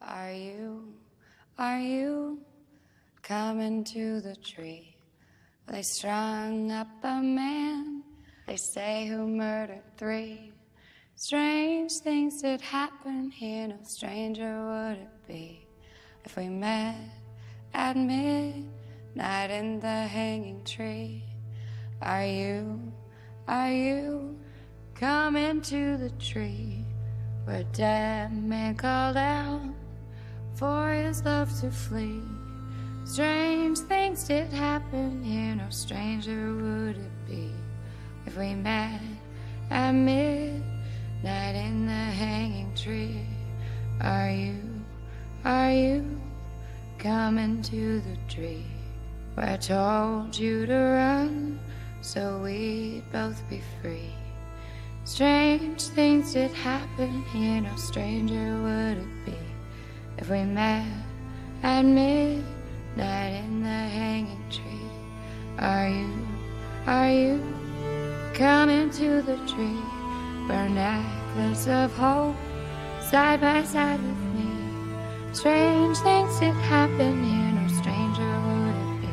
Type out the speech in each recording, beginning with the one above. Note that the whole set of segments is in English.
Are you, are you coming to the tree? They strung up a man, they say, who murdered three. Strange things did happen here, no stranger would it be if we met at midnight in the hanging tree. Are you, are you coming to the tree where dead man called out for his love to flee? Strange things did happen here, no stranger would it be if we met at midnight in the hanging tree. Are you, are you coming to the tree where I told you to run so we'd both be free? Strange things did happen here, no stranger would it be if we met at midnight in the hanging tree. Are you, are you coming to the tree a necklace of hope side by side with me? Strange things did happen here, no stranger would it be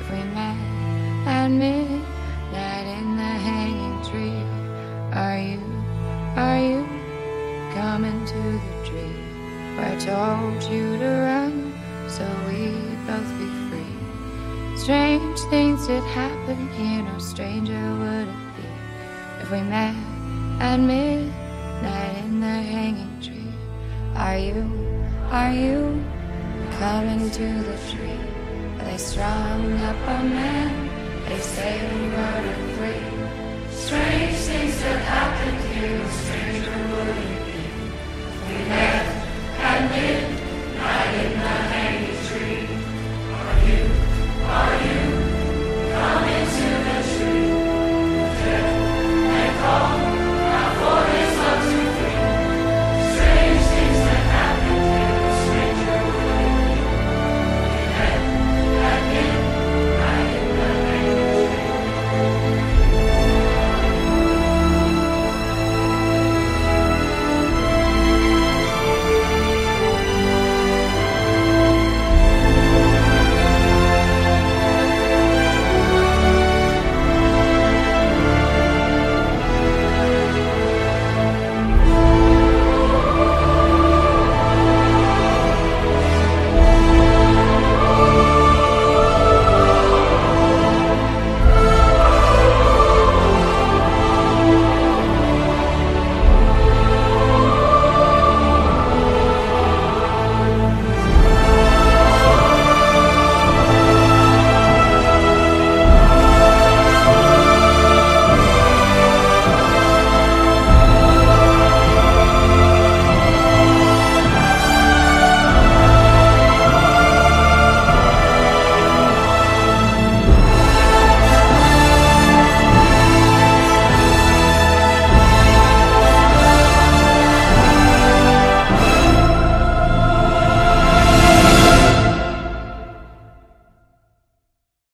if we met at midnight in the hanging tree. Are you, are you coming to the tree I told you to run so we'd both be free? Strange things did happen here, no stranger would it be if we met at midnight in the hanging tree. Are you, are you coming to the tree where they strung up a man? They say we murdered three. Strange